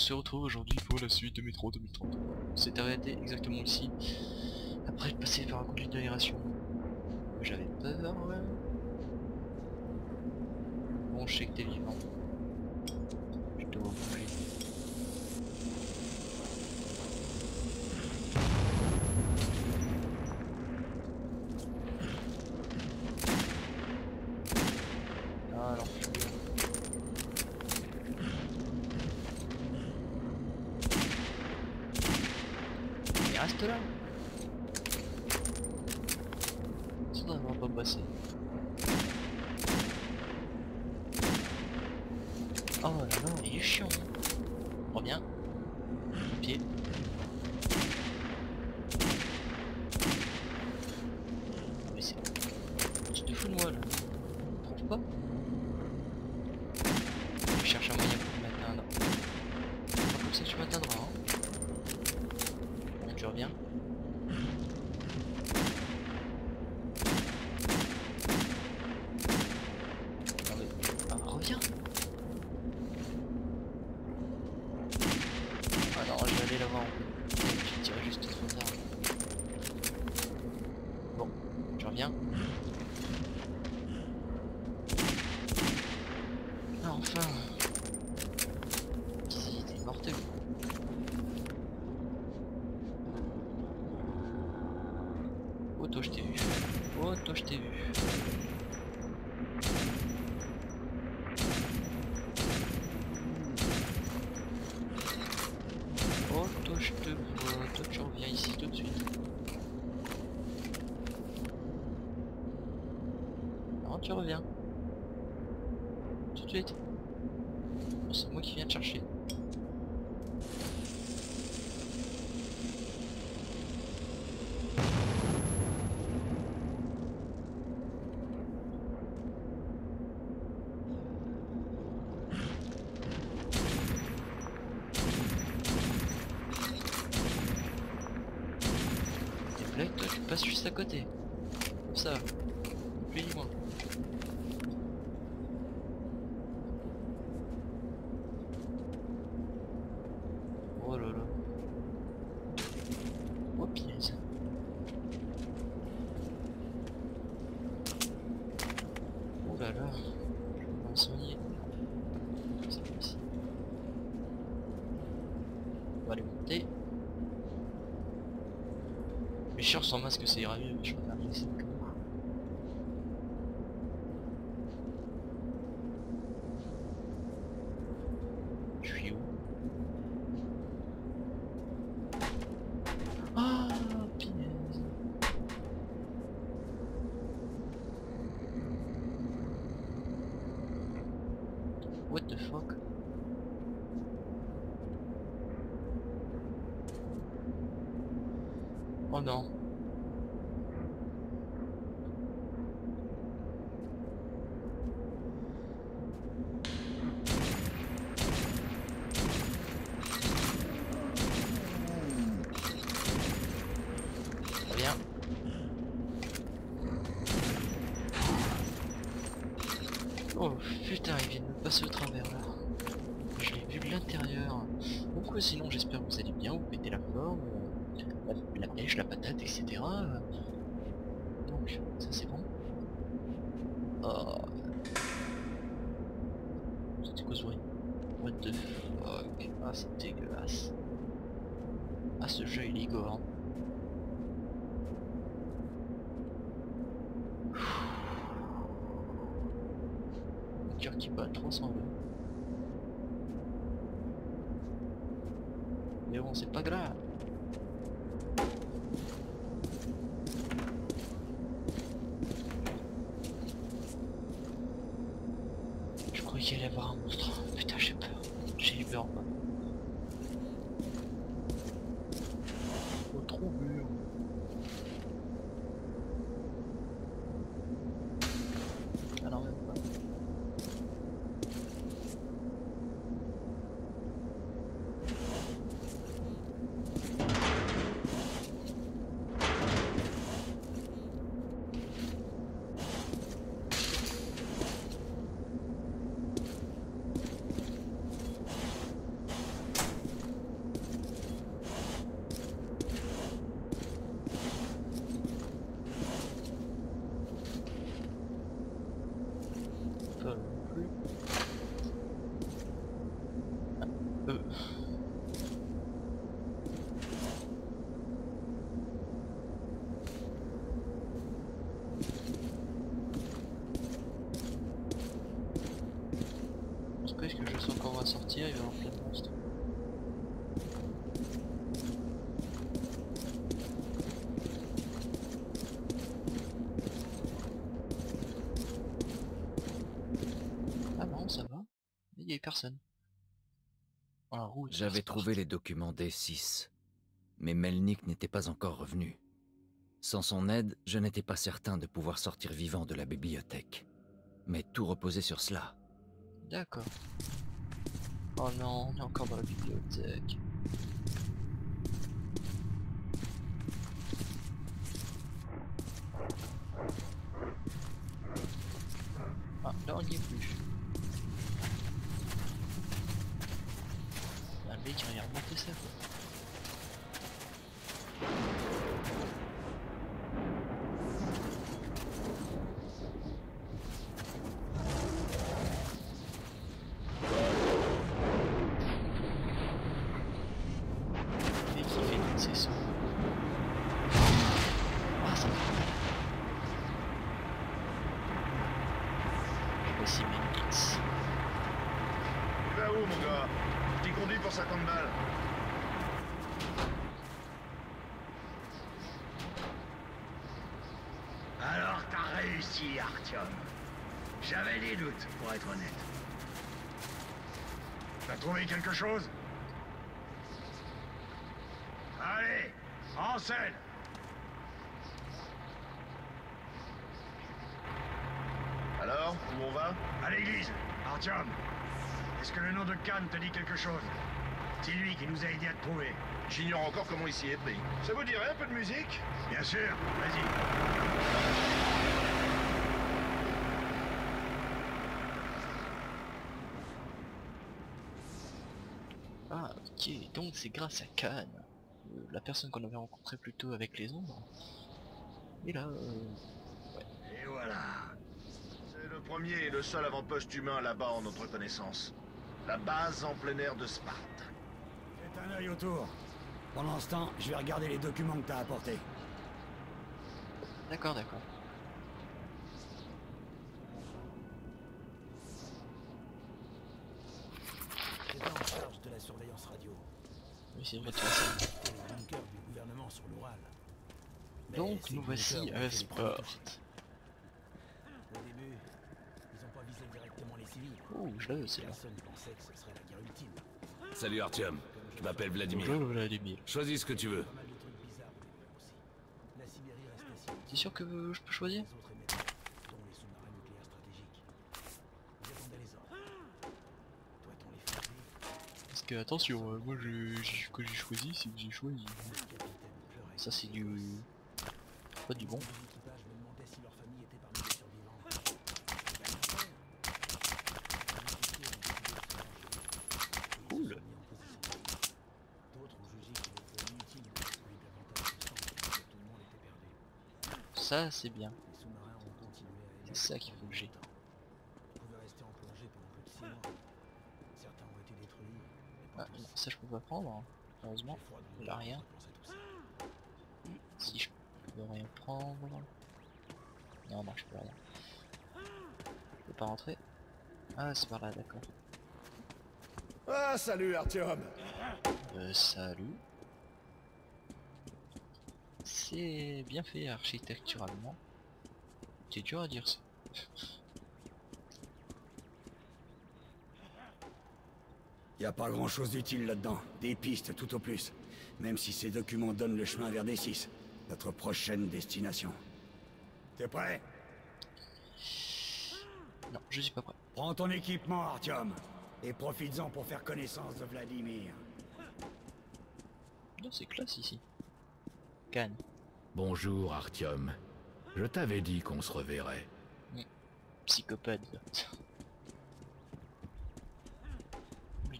On se retrouve aujourd'hui pour la suite de Métro 2030. On s'est arrêté exactement ici, après être passé par un conduit d'aération. J'avais peur. Bon, je sais que t'es vivant. Je te vois bouger. l'avant. Je tire juste trop tard. Bon, je reviens. passe juste à côté. Comme ça, plus ni moins. Oh là là. Oh punaise. Oh là là. Je vais m'en C'est pas possible. On va aller monter. Mais je suis sans masque, ça ira mieux, mais je qu'il y un monstre. Putain, j'ai peur. J'ai eu peur. Personne. En route. J'avais trouvé les documents D6, mais Melnik n'était pas encore revenu. Sans son aide, je n'étais pas certain de pouvoir sortir vivant de la bibliothèque. Mais tout reposait sur cela. D'accord. Oh non, on est encore dans la bibliothèque. Ah, là on n'y est plus. Un mec vient remonter ça quoi. Et qui fait toutes ces sons. Ah, ça fait mal. Voici mes hits. Tu vas où, mon gars Je t'y conduis pour 50 balles. Alors, t'as réussi, Artyom. J'avais des doutes, pour être honnête. T'as trouvé quelque chose Allez, en scène Alors, où on va À l'église, Artyom. Est-ce que le nom de Khan te dit quelque chose C'est lui qui nous a aidés à te trouver. J'ignore encore comment il s'y est pris. Ça vous dirait un peu de musique Bien sûr, vas-y. Ah, ok, donc c'est grâce à Khan, euh, la personne qu'on avait rencontrée plus tôt avec les ombres. Et là, euh, Et voilà. C'est le premier et le seul avant-poste humain là-bas en notre connaissance. La base en plein air de Sparte. Faites un œil autour. Pendant ce temps, je vais regarder les documents que t'as apportés. d'accord, d'accord. Surveillance radio. Oui, c'est vrai, les bunkers du gouvernement sur l'Oural. Donc nous voici à Sport. Au début, ils ont pas visé directement les civils. Oh, je l'avais aussi là. Personne pensait que ce serait la guerre ultime. Salut Artyom, je m'appelle Vladimir. Bonjour Vladimir. Choisis ce que tu veux. T'es sûr que je peux choisir? Que attention, euh, moi je, que j'ai choisi, c'est que j'ai choisi. Ça c'est du... Pas du bon. Officiers ont décidé de se venger. Et ils se Ah, ça je peux pas prendre, hein. heureusement. Dos, rien. Si je peux rien prendre... Non, non, je peux rien. Je peux pas rentrer Ah, c'est par là, d'accord. Ah, salut Artyom Euh, salut. C'est bien fait architecturalement. C'est dur à dire ça. Y a pas grand chose d'utile là-dedans. Des pistes tout au plus. Même si ces documents donnent le chemin vers D6, notre prochaine destination. T'es prêt? Non, je suis pas prêt. Prends ton équipement, Artyom. Et profites-en pour faire connaissance de Vladimir. Non, c'est classe ici. Cannes. Bonjour Artyom. Je t'avais dit qu'on se reverrait. Psychopathe.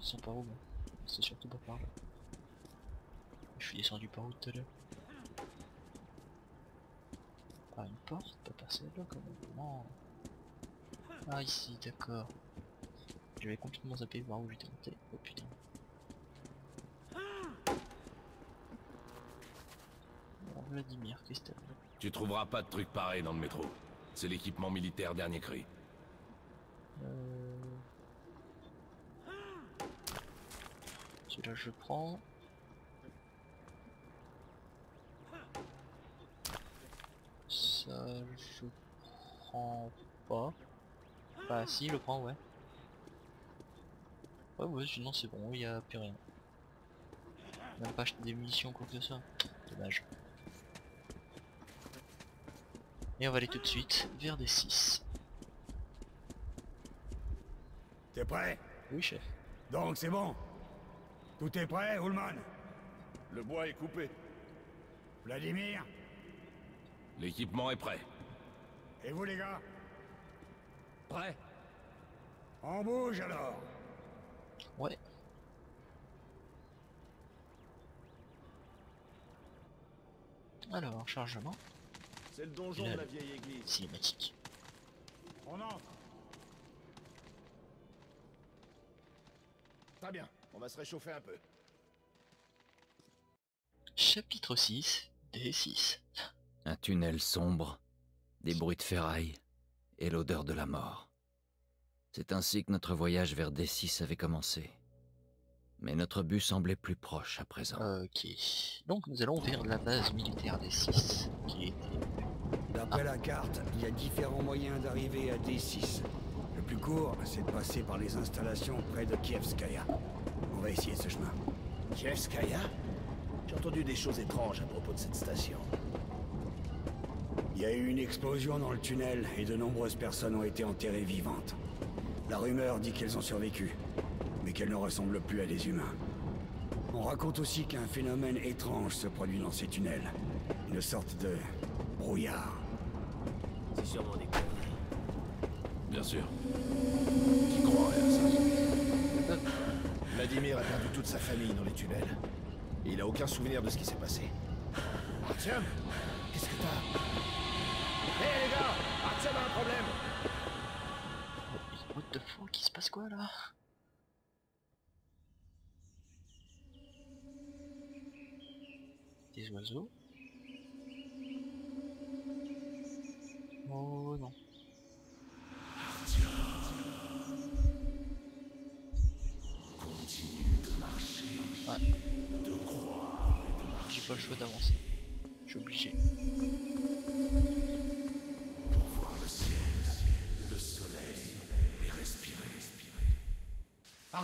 Sont par où moi C'est surtout pas par là. Je suis descendu par où tout à l'heure Par une porte Pas par celle-là quand même. Non. Ah ici, d'accord. J'avais complètement zappé voir où j'étais monté. Oh putain. Vladimir, qu'est-ce que Tu trouveras pas de trucs pareils dans le métro. C'est l'équipement militaire dernier cri. Euh... Celui-là je prends. Ça je prends pas. Bah si, je le prends ouais. Ouais ouais sinon c'est bon, il y a plus rien. Même pas acheter des munitions quoi que ça. Dommage. Et on va aller tout de suite vers des 6. T'es prêt? Oui chef. Donc c'est bon? Tout est prêt, Ullman Le bois est coupé. Vladimir L'équipement est prêt. Et vous les gars? Prêt On bouge alors Ouais. Alors, chargement C'est le donjon de la vieille église. cinématique. On entre Très bien, on va se réchauffer un peu. Chapitre 6, D6. Un tunnel sombre, des bruits de ferraille et l'odeur de la mort. C'est ainsi que notre voyage vers D6 avait commencé. Mais notre but semblait plus proche à présent. Ok. Donc nous allons vers la base militaire des 6, qui était... D'après la carte, il y a différents moyens d'arriver à D6. Le plus court, c'est de passer par les installations près de Kievskaya. On va essayer ce chemin. Kievskaya J'ai entendu des choses étranges à propos de cette station. Il y a eu une explosion dans le tunnel et de nombreuses personnes ont été enterrées vivantes. La rumeur dit qu'elles ont survécu, mais qu'elles ne ressemblent plus à des humains. On raconte aussi qu'un phénomène étrange se produit dans ces tunnels. Une sorte de brouillard. C'est sûrement des conneries. Bien sûr. Qui croirait à ça? Vladimir a perdu toute sa famille dans les tunnels. Et il a aucun souvenir de ce qui s'est passé. Artyom Qu'est-ce que t'as? Hé les gars Artyom a un problème What the fuck, il se passe quoi là? Des oiseaux?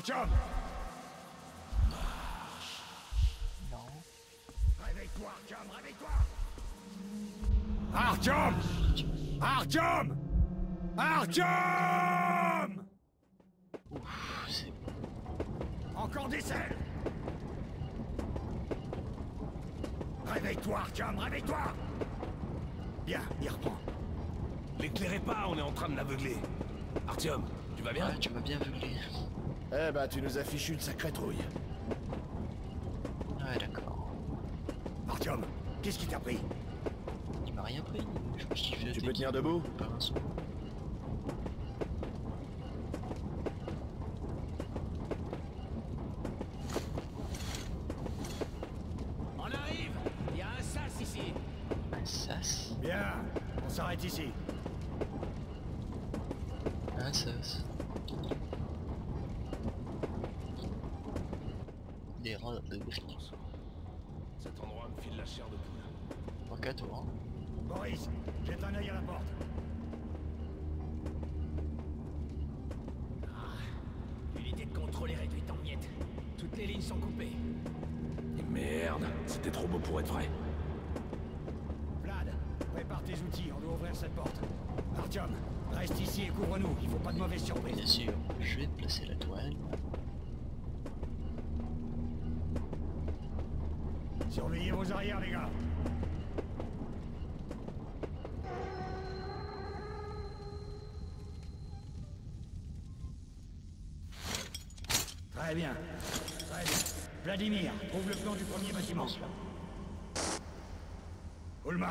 Artyom Non. Réveille-toi, Artyom, réveille-toi Artyom. Artyom. Artyom. Encore des selles. Réveille-toi, Artyom, réveille-toi Bien, il reprend. L'éclairez pas, on est en train de l'aveugler. Artyom, tu vas bien? Ouais, tu m'as bien aveuglé. Eh bah tu nous as fichu une sacrée trouille. Ouais, d'accord. Artyom, qu'est-ce qui t'a pris? Il m'a rien pris. Je me suis fait Tu peux tenir debout? Par un.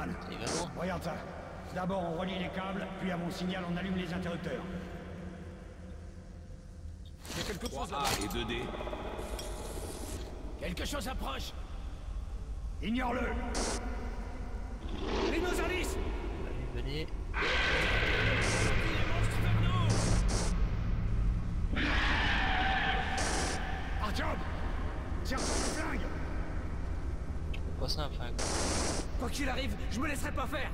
Ullman, Et vraiment, regarde ça. D'abord, on relie les câbles, puis à mon signal, on allume les interrupteurs. Il y a quelque chose et 2D. Quelque chose approche Ignore-le Les Nosalis Allez, venez. Artyom Tire ton flingue Pas ça, enfin. Quoi qu'il arrive, je me laisserai pas faire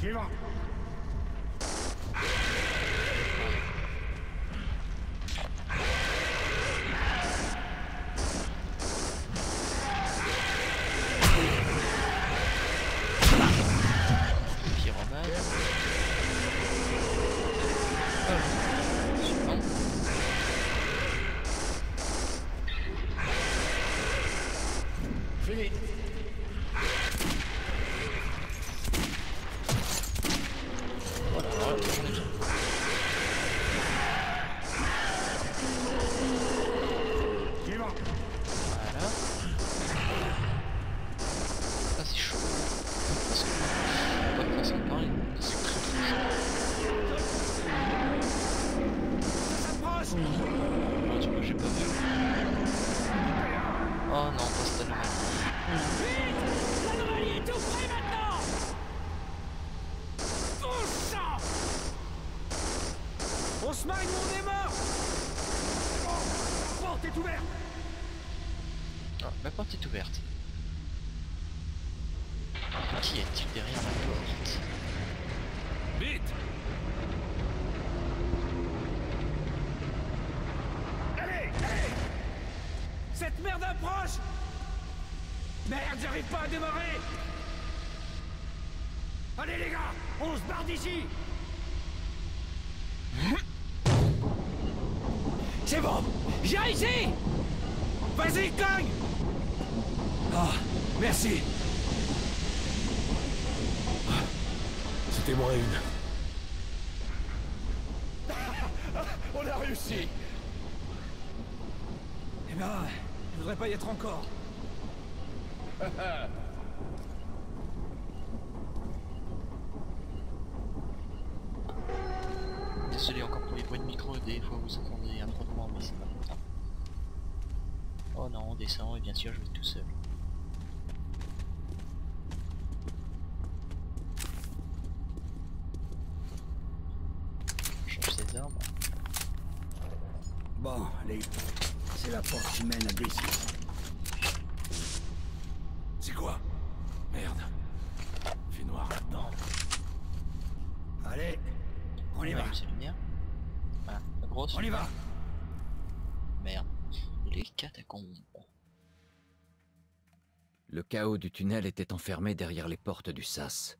Suivant Pyromane. Ah, suivant. Fini Voilà, alors, j'en ai besoin. Suivant Voilà. Ah, c'est chaud. Parce que... Pas de façon de parler. C'est très très chaud. Approche Non, du coup, j'ai pas vu. Oh non, pas cette anomalie. Vite L'anomalie est tout près maintenant Bon sang On se marie, mon est mort La porte est ouverte Ah, ma porte est ouverte. Qui est-il derrière la porte Vite Allez Allez Cette merde approche Merde, j'arrive pas à démarrer Allez les gars On se barre d'ici. C'est bon. Viens ici. Vas-y, cogne. Ah, merci. C'était moins une. On a réussi. Eh ben, je voudrais pas y être encore. On y va Merde. Les catacombes. Le chaos du tunnel était enfermé derrière les portes du sas.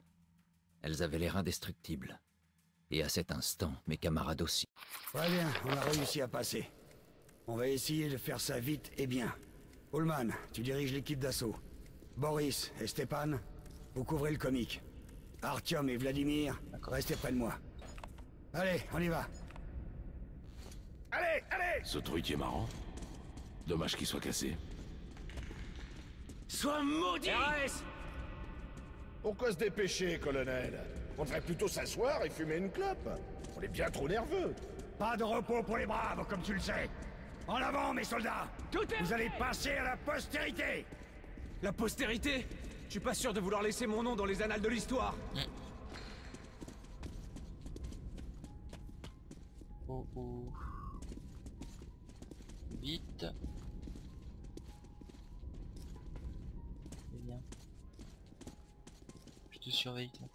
Elles avaient l'air indestructibles. Et à cet instant, mes camarades aussi. Très bien, on a réussi à passer. On va essayer de faire ça vite et bien. Ullman, tu diriges l'équipe d'assaut. Boris et Stéphane, vous couvrez le comique. Artyom et Vladimir, restez près de moi. Allez, on y va. Allez Allez Ce truc est marrant. Dommage qu'il soit cassé. Sois maudit RS Pourquoi se dépêcher, colonel On devrait plutôt s'asseoir et fumer une clope. On est bien trop nerveux. Pas de repos pour les braves, comme tu le sais En avant, mes soldats Tout est Vous allez passer à la postérité La postérité? Je suis pas sûr de vouloir laisser mon nom dans les annales de l'histoire. Oh oh. Vite. Bien. Je te surveille toi.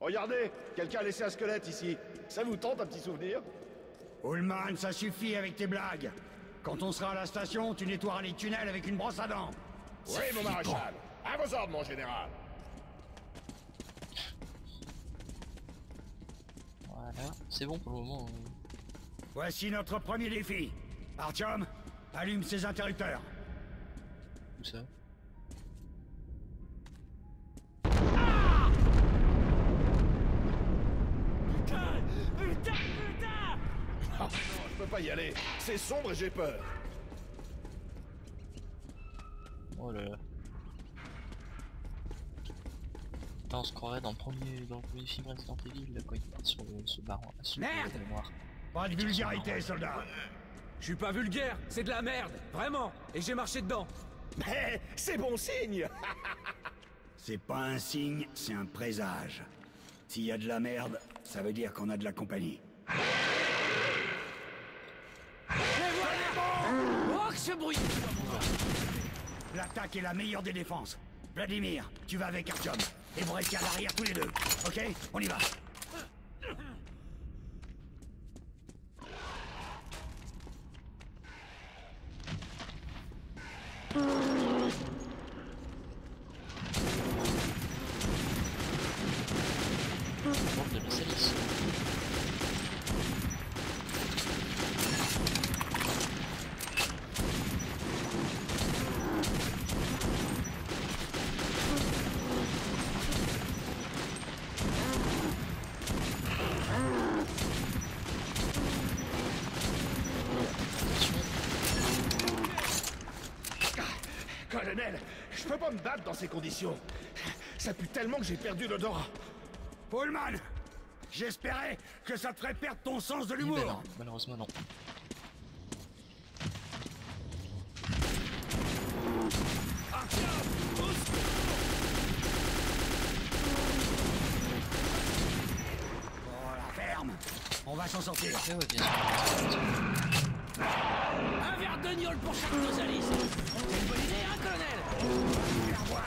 Regardez, quelqu'un a laissé un squelette ici. Ça vous tente un petit souvenir? Ullman, ça suffit avec tes blagues Quand on sera à la station, tu nettoieras les tunnels avec une brosse à dents Oui, mon maréchal. À vos ordres, mon général. Voilà. C'est bon pour le moment. hein. Voici notre premier défi. Artyom, allume ces interrupteurs. Où ça? Ah. Putain Putain Putain non, Je peux pas y aller. C'est sombre et j'ai peur. Oh là là. Putain, on se croirait dans le premier, dans le premier film Resident Evil, là, quand ils partent sur le, ce baron. Merde Pas de vulgarité, soldat. Je suis pas vulgaire, c'est de la merde, vraiment Et j'ai marché dedans Mais c'est bon signe C'est pas un signe, c'est un présage. S'il y a de la merde, ça veut dire qu'on a de la compagnie. Et voilà Oh, que ce bruit L'attaque est la meilleure des défenses. Vladimir, tu vas avec Artyom. Et vous restez à l'arrière tous les deux. Ok? On y va. Porte de la salice. Je peux pas me battre dans ces conditions. Ça pue tellement que j'ai perdu l'odorat. Pullman J'espérais que ça te ferait perdre ton sens de Eh ben l'humour. malheureusement non. Oh, la ferme On va s'en sortir. Bien. Un verre de gnôle pour chaque nos Alice C'est une bonne hein, colonel Viens voir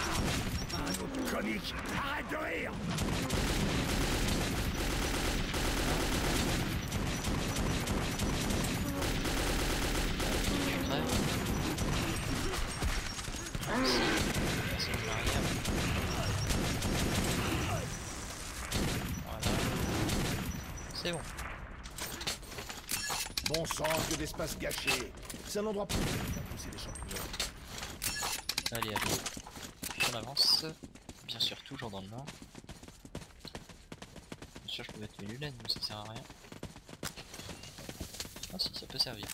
Un autre comique Arrête de rire Tu crèves. Ici, personne en arrière. Voilà. C'est bon. Bon sang, que d'espace gâché. C'est un endroit pour pousser des champignons. Allez, allez. On avance. Bien sûr, toujours dans le nord. Bien sûr, je peux mettre mes lunettes, mais ça sert à rien. Ah si, ça peut servir.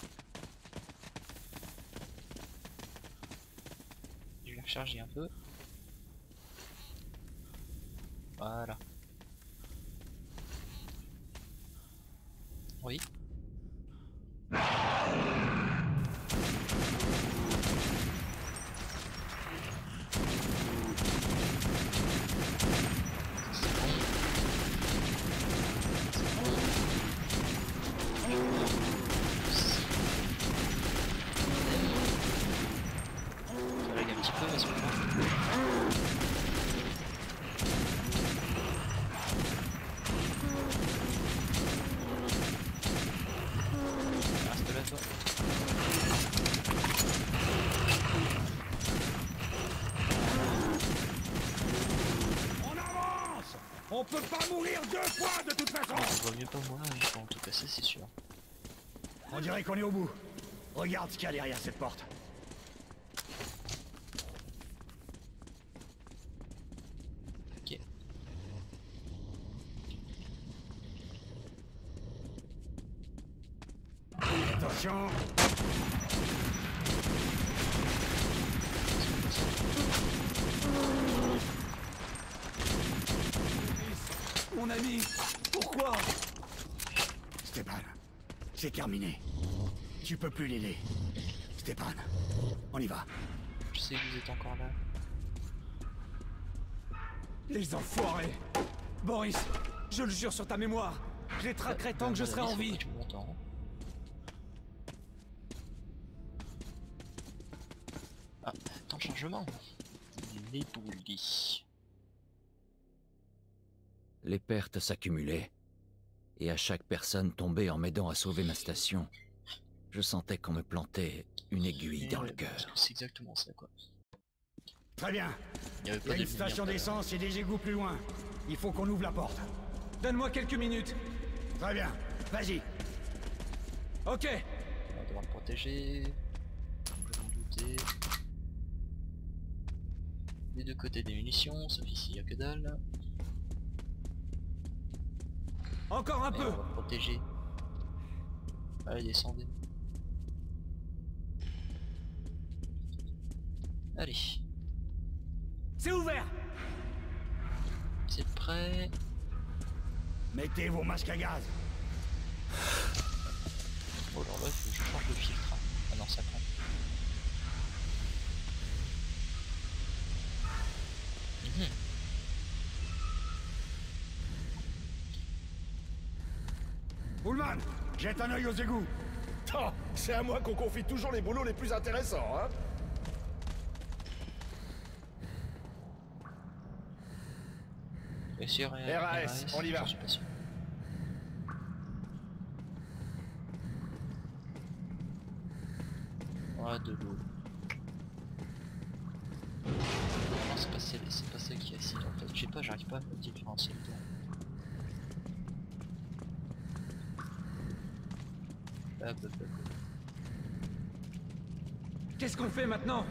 Je vais recharger un peu. Voilà. Oui. Peut pas mourir deux fois de toute façon Vaut mieux pas moi, il faut en tout casser, c'est sûr. On dirait qu'on est au bout. Regarde ce qu'il y a derrière cette porte. Ok. Attention Mon ami, pourquoi Stépan, c'est terminé. Tu peux plus l'aider. Stépan, on y va. Je sais que vous êtes encore là. Les enfoirés Boris, je le jure sur ta mémoire, je les traquerai tant que je serai en vie Tout mon temps. Ah, temps de chargement. L'éboulis. Les pertes s'accumulaient, et à chaque personne tombée en m'aidant à sauver ma station, je sentais qu'on me plantait une aiguille dans le cœur. C'est exactement ça, quoi. Très bien. Il y avait Il y pas a une station d'essence et des égouts plus loin. Il faut qu'on ouvre la porte. Donne-moi quelques minutes. Très bien. Vas-y. Ok, On va devoir le protéger. Comme je m'en doutais. Des deux côtés des munitions, sauf ici, y a que dalle. encore un Et peu on va protéger Allez, descendez. Allez, C'est ouvert c'est prêt. Mettez vos masques à gaz. Oh alors là, il faut que je change de filtre. Ah non, ça prend. Mhm. Pullman, jette un œil aux égouts. Oh, c'est à moi qu'on confie toujours les boulots les plus intéressants, hein Bien sûr, RAS, on y va. j'en suis pas sûr. De l'eau. Non, c'est pas, celle- c'est pas ça qui est acide en fait. Je sais pas, j'arrive pas à me différencier le temps. Hop, hop, hop. Qu'est-ce qu'on fait maintenant?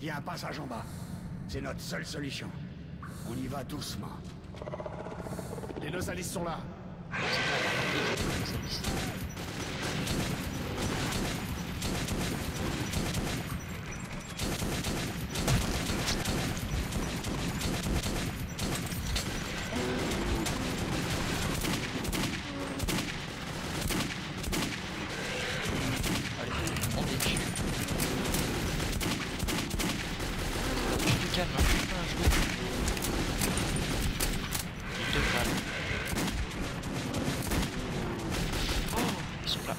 Il y a un passage en bas. C'est notre seule solution. On y va doucement. Les Nosalis sont là. Ça glisse. Allez, on est dessus. Tu te calmes, hein, je suis pas un joueur. Il te calme. Oh, ils sont là.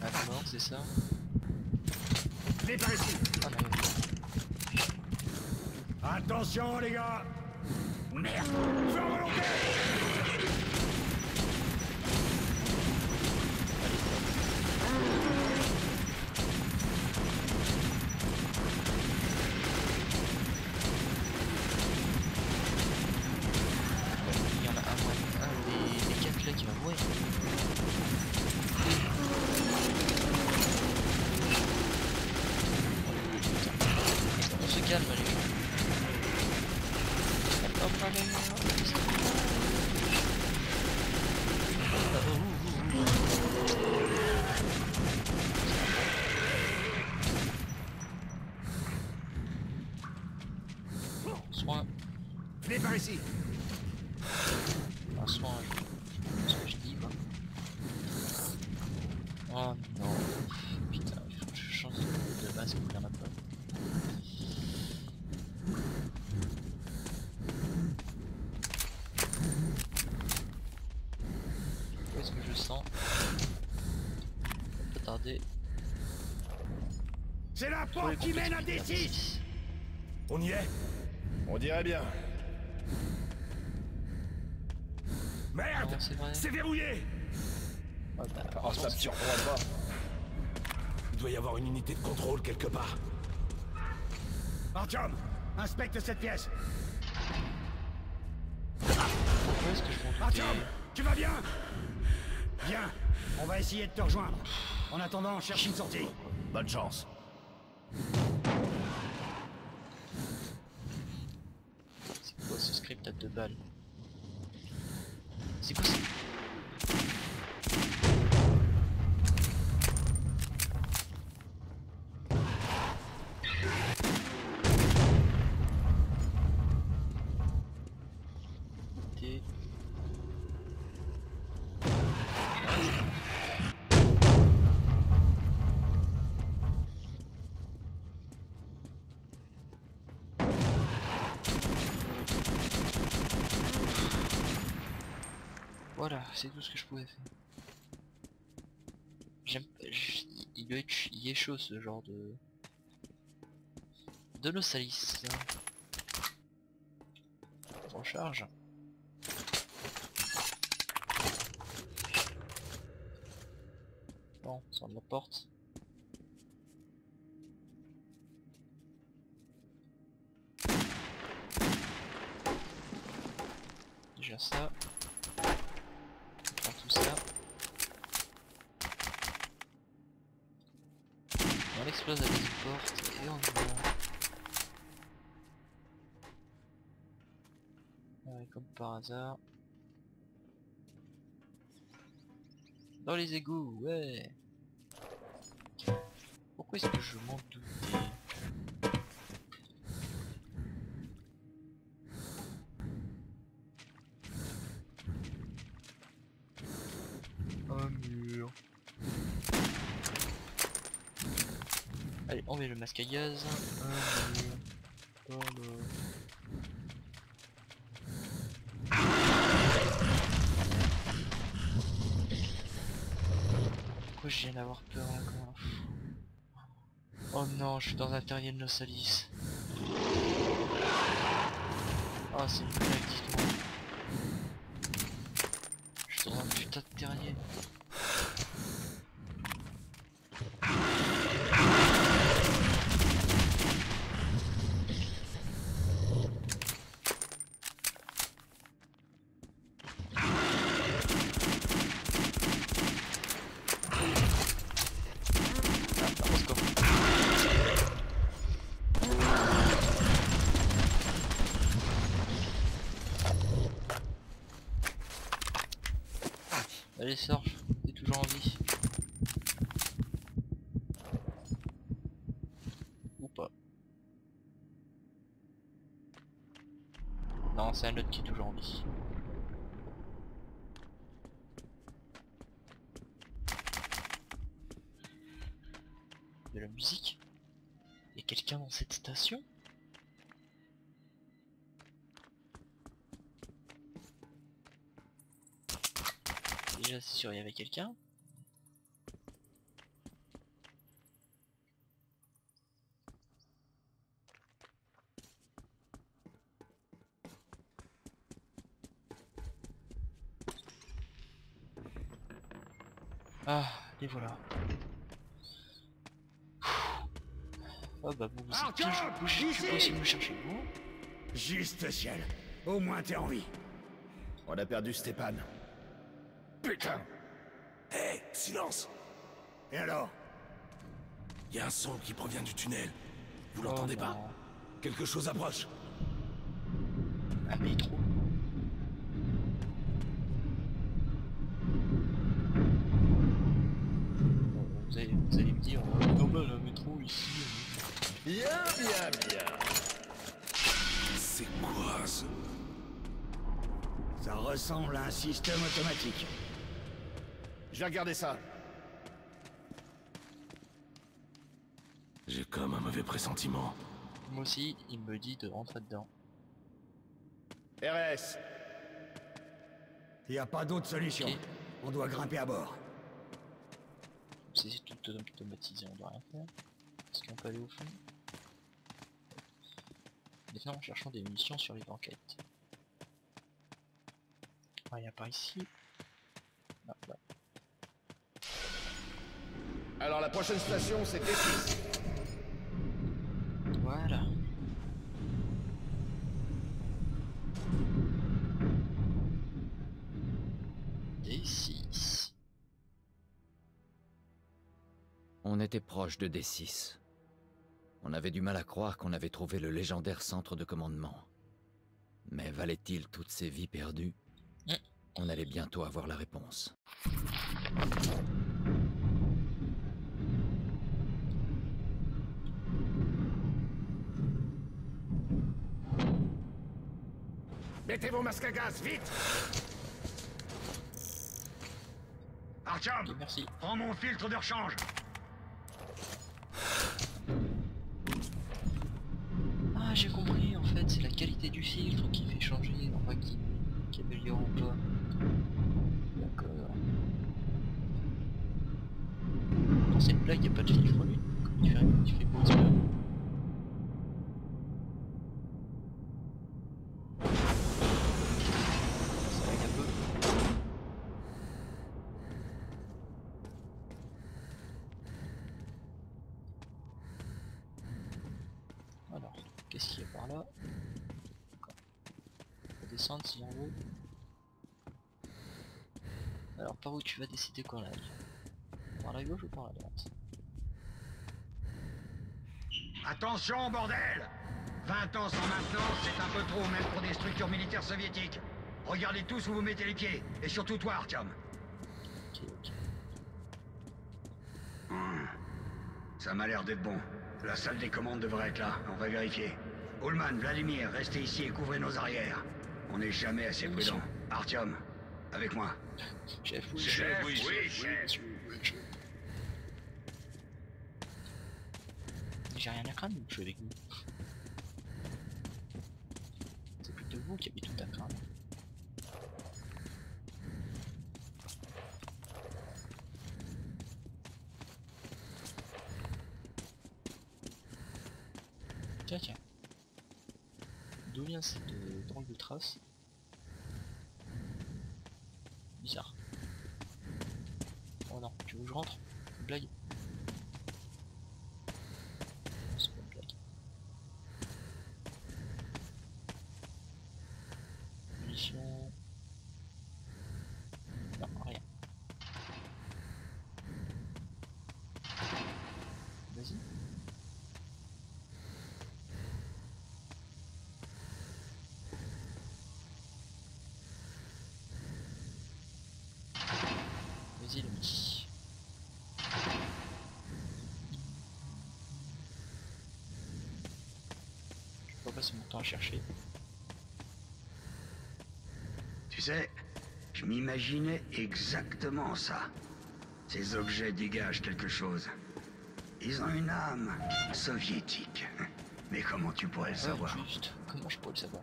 Ah, t'es mort, c'est ça Les par ici. Ah non, Attention, les gars. Merde. Feu en volonté. il y en a un, des quatre là qui va mourir. On se calme les gens. Hop, allez, hop, Ah, oh, ouh, ouh, ouh. Soin, Venez par ici. un soin, je... ce que je dis moi. Oh non, putain, il faut que je change de, de masque, il y en a pas. Où est-ce que je sens Pas tarder. C'est la Sur les porte qui mène à compétitions D6. d'exercice. On y est On dirait bien. Merde c'est verrouillé Ah Oh, ça me surprend pas. Il doit y avoir une unité de contrôle quelque part. Artyom, inspecte cette pièce. Pourquoi est-ce que je m'en doutais Artyom, tu vas bien? Bien. On va essayer de te rejoindre. En attendant, cherche une sortie. Bonne chance. C'est quoi ce Voilà, c'est tout ce que je pouvais faire. J'aime il est chaud ce genre de de nos salis. Recharge. Bon, ça la porte. Déjà ça. Et on va. Comme par hasard. Dans les égouts, ouais. Pourquoi est-ce que je m'en doutais Un mur. Gaz. Un mur. Voilà. Pourquoi je viens d'avoir peur fou Oh non, je suis dans un terrier de Nosalis. Oh, c'est une blague, dites-moi. Je suis dans un putain de terrier. Ah, Roscoe. Allez, surf, t'es toujours en vie. Ou pas. Non, c'est un autre qui est toujours en vie. De la musique? Il y a quelqu'un dans cette station? Déjà c'est sûr il y avait quelqu'un. Ah, les voilà. Oh bah vous, vous êtes toujours bougé, je peux aussi me chercher vous. Juste ciel. Au moins t'es en vie. On a perdu Stépan. Putain Hé, silence Et alors? Il y a un son qui provient du tunnel. Vous Oh l'entendez pas? Quelque chose approche. Un métro. Bon, un système automatique. Je vais regarder ça. J'ai comme un mauvais pressentiment. Moi aussi, il me dit de rentrer dedans. RS, Y a pas d'autre solution. On doit grimper à bord. Si c'est tout automatisé, on doit rien faire. Est-ce qu'on peut aller au fond? Maintenant, cherchons des munitions sur les banquettes. Ah, y a pas ici. Ah, alors la prochaine station c'est D6. Voilà. D6. On était proche de D6. On avait du mal à croire qu'on avait trouvé le légendaire centre de commandement. Mais valait-il toutes ces vies perdues? On allait bientôt avoir la réponse. Mettez vos masques à gaz, vite Artyom, Ok, merci. prends mon filtre de rechange. Ah, j'ai compris, en fait, c'est la qualité du filtre qui fait changer, enfin qui, qui améliore ou pas. D'accord. Dans cette blague, y a pas de filtre, lui. Il fait, il fait beau. Alors, qu'est-ce qu'il y a par là? On va descendre si on veut. Alors, par où tu vas décider qu'on aille Par la gauche ou par la droite Attention, bordel 20 ans sans maintenance, c'est un peu trop, même pour des structures militaires soviétiques. Regardez tous où vous mettez les pieds, et surtout toi, Artyom. Ok, ok. Ça m'a l'air d'être bon. La salle des commandes devrait être là, on va vérifier. Ullman, Vladimir, restez ici et couvrez nos arrières. On n'est jamais assez prudent. Artyom, avec moi. Chef, oui, Chef, oui, oui, chef, chef. monsieur, oui, chef. J'ai rien à craindre, je suis avec vous. C'est plutôt vous qui avez tout à craindre. Tiens, tiens. D'où vient cette euh, drôle de trace? Bizarre. Oh non, tu veux que je rentre? Blague C'est pas une blague. Munitions... Non, rien. Vas-y. Vas-y le petit. Je peux pas passer mon temps à chercher. Tu sais, je m'imaginais exactement ça. Ces objets dégagent quelque chose. Ils ont une âme soviétique. Mais comment tu pourrais le savoir Ouais, juste. Comment je pourrais le savoir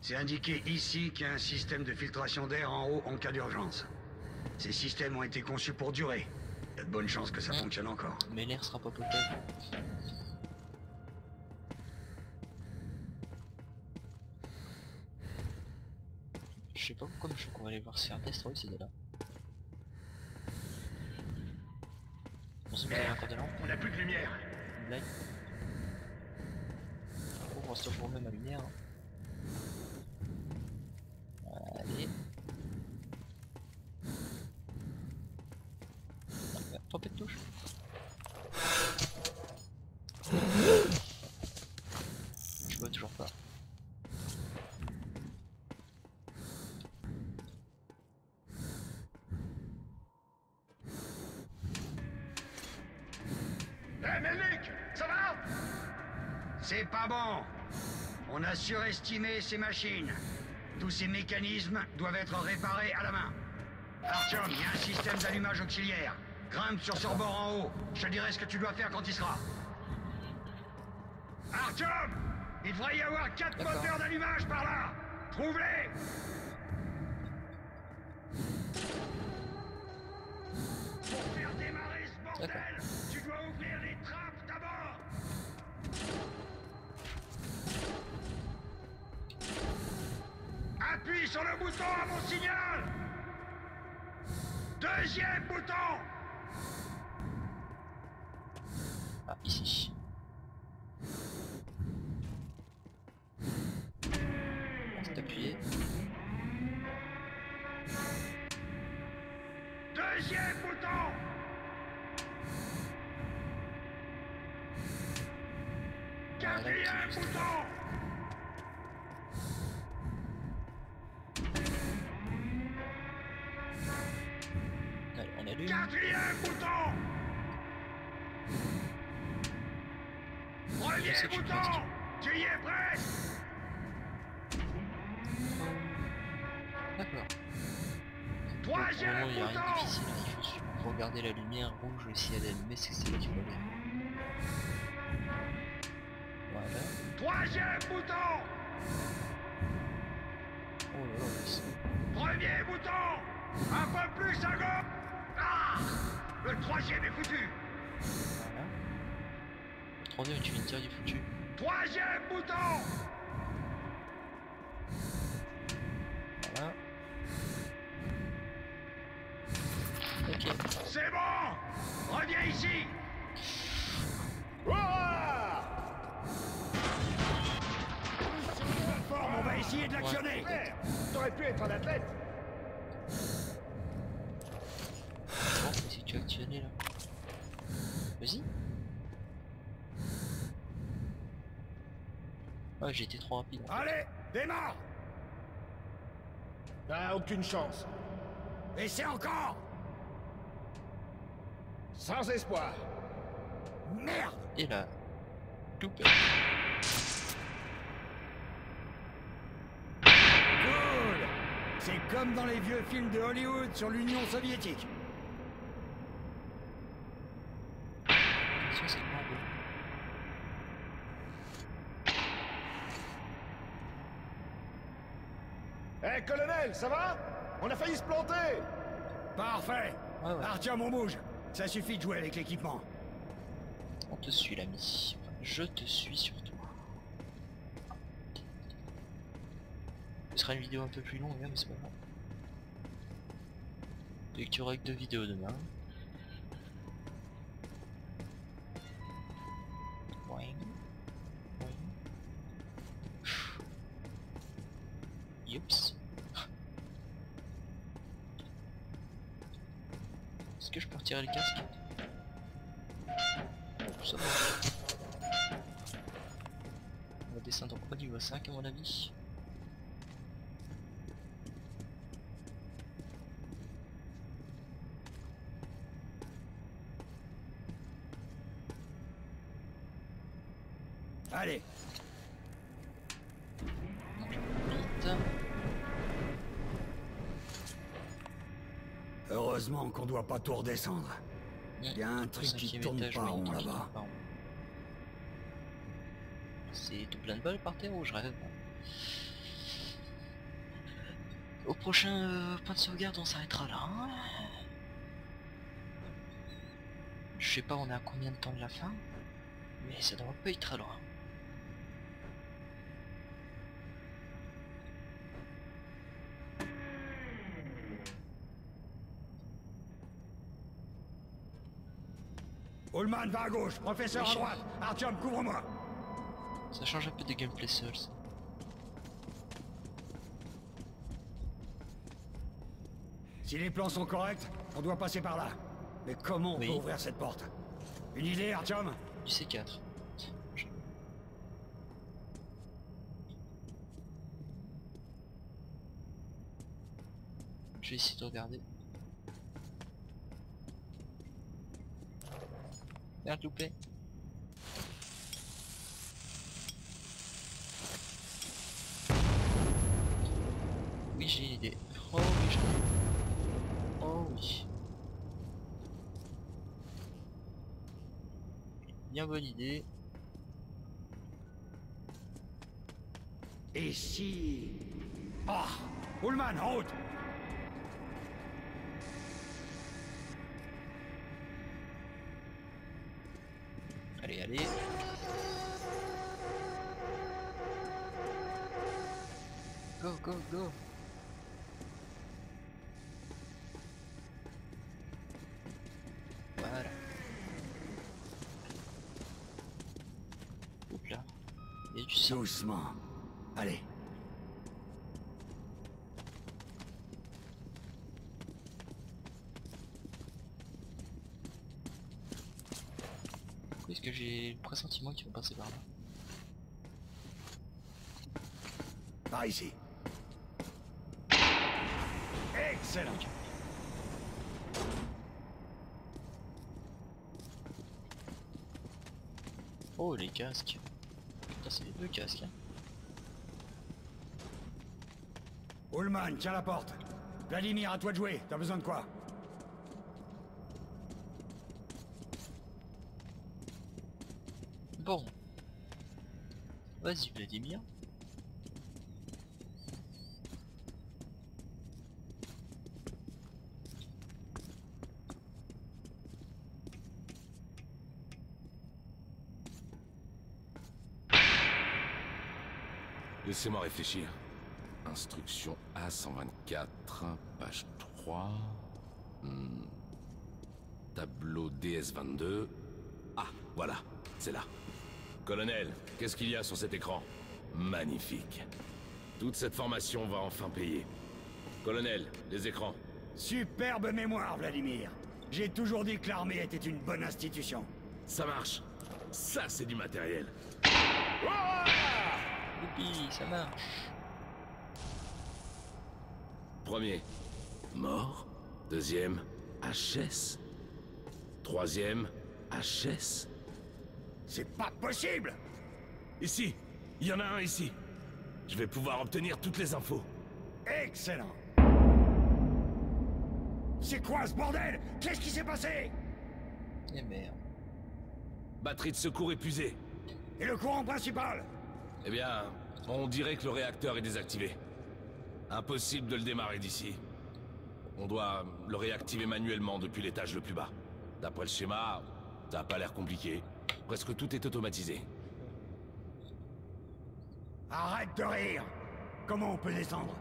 C'est indiqué ici qu'il y a un système de filtration d'air en haut en cas d'urgence. Ces systèmes ont été conçus pour durer. Il y a de bonnes chances que ça Ouais. fonctionne encore. Mais l'air sera pas potable. Sais pas pourquoi, mais je crois qu'on va aller voir si un test oui, c'est de là. Bon, c'est encore des lampes On n'a plus de lumière. Une blague Oh, on reste toujours même à lumière. hein. Allez. Non, merde, trompé de touche. Je vois toujours pas. Eh, Melnik, ça va C'est pas bon. On a surestimé ces machines. Tous ces mécanismes doivent être réparés à la main. Artyom, il y a un système d'allumage auxiliaire. Grimpe sur ce rebord en haut. Je te dirai ce que tu dois faire quand il sera. Artyom Il devrait y avoir quatre moteurs d'allumage par là Trouve-les sur le bouton à mon signal Deuxième bouton Ah. Lumière rouge si elle est allumée, c'est que c'est là qu'il faut aller. Voilà. Troisième bouton Oh là là, c'est- Premier bouton Un peu plus à gauche Ah Le troisième est foutu voilà. Le troisième, tu viens de dire, il est foutu. Troisième bouton T'aurais pu être un athlète. Si tu actionné là. Vas-y. Ah, j'étais trop rapide. Allez, démarre T'as aucune chance. Essaie encore Sans espoir Merde Et là, tout peur. C'est comme dans les vieux films de Hollywood sur l'Union soviétique. Attention, c'est le marbre. Hé, colonel, ça va? On a failli se planter Parfait Ouais, ouais. Artyom, on bouge Ça suffit de jouer avec l'équipement. On te suit, l'ami. Je te suis surtout. Ce sera une vidéo un peu plus longue, hein, mais c'est pas grave. Lecture avec deux vidéos demain. Ouais. Ouais. Youps. Est-ce que je peux retirer le casque? Oh, ça va. On va descendre au niveau 5 à mon avis. Allez, Vite. heureusement qu'on doit pas tout redescendre. Il y a un truc qui tourne pas rond là-bas. C'est tout plein de balles par terre ou je rêve Au prochain euh, point de sauvegarde, on s'arrêtera là. hein. Je sais pas, on est à combien de temps de la fin, mais ça doit pas être très loin. Ullman va à gauche, professeur à droite. Artyom, couvre-moi. Ça change un peu des gameplay seuls. ça. Si les plans sont corrects, on doit passer par là. Mais comment on Oui. peut ouvrir cette porte? Une idée, Artyom? Du C4. Je- Je vais essayer de regarder. Oui, j'ai une idée. Oh oui, ai. Oh oui. Bien bonne idée. Et si... Ah Ullman, en Doucement. Allez. Est-ce que j'ai le pressentiment qu'ils vont passer par là Par ici. Excellent. Oh les casques. C'est les deux casques hein. Ullman, tiens la porte. Vladimir, à toi de jouer. T'as besoin de quoi? Bon. Vas-y Vladimir. Laissez-moi réfléchir. Instruction A124, page 3. Hmm. Tableau DS22. Ah, voilà, c'est là. Colonel, qu'est-ce qu'il y a sur cet écran? Magnifique. Toute cette formation va enfin payer. Colonel, les écrans. Superbe mémoire, Vladimir. J'ai toujours dit que l'armée était une bonne institution. Ça marche. Ça, c'est du matériel. Youpi, ça marche. Premier, mort. Deuxième, HS. Troisième, HS. C'est pas possible Ici Il y en a un ici Je vais pouvoir obtenir toutes les infos. Excellent C'est quoi ce bordel? Qu'est-ce qui s'est passé? Et merde. Batterie de secours épuisée. Et le courant principal? Eh bien, on dirait que le réacteur est désactivé. Impossible de le démarrer d'ici. On doit le réactiver manuellement depuis l'étage le plus bas. D'après le schéma, ça a pas l'air compliqué. Presque tout est automatisé. Arrête de rire Comment on peut descendre?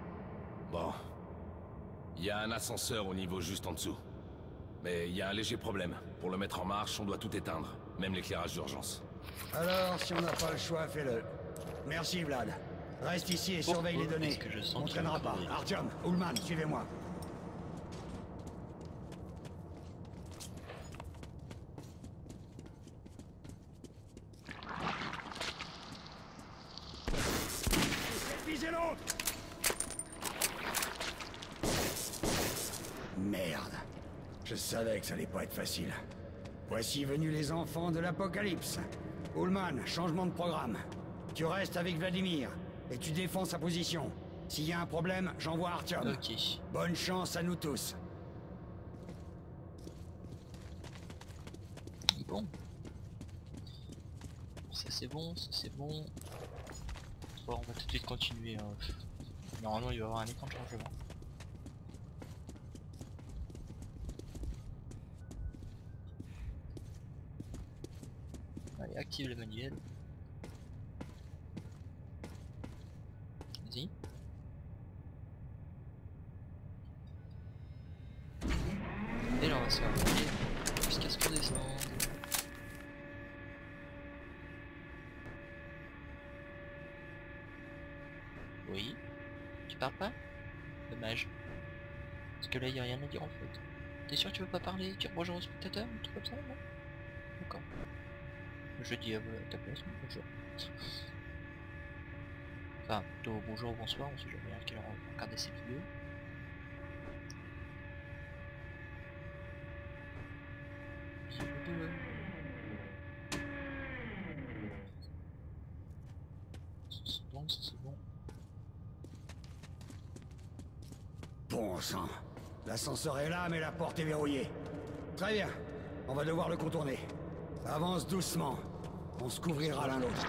Bon. Il y a un ascenseur au niveau juste en dessous. Mais il y a un léger problème. Pour le mettre en marche, on doit tout éteindre, même l'éclairage d'urgence. Alors, si on n'a pas le choix, fais-le. Merci, Vlad. Reste ici et surveille les données. que je on traînera pas. Artyom, Ullman, suivez-moi. Merde. Je savais que ça allait pas être facile. Voici venus les enfants de l'Apocalypse. Ullman, changement de programme. Tu restes avec Vladimir, et tu défends sa position. S'il y a un problème, j'envoie Artyom. Ok. Bonne chance à nous tous. Bon. Ça c'est bon, ça c'est bon. Bon, on va tout de suite continuer. hein. Normalement, il va y avoir un écran de changement. Allez, active le manuel. Vas-y. Et là, on va se faire monter jusqu'à ce qu'on descende. Oui. Tu parles pas Dommage. Parce que là, il a rien à dire en fait. T'es sûr que tu veux pas parler Tu rejoins au spectateur Un truc comme ça non? D'accord. Je dis à ta place, bonjour. Enfin, plutôt bonjour ou bonsoir, on sait jamais à quelle heure on regarde ces vidéos. Ça, c'est bon, ça, c'est bon. Bon sang. L'ascenseur est là, mais la porte est verrouillée. Très bien. On va devoir le contourner. Avance doucement. On se couvrira l'un l'autre.